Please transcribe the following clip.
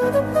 you.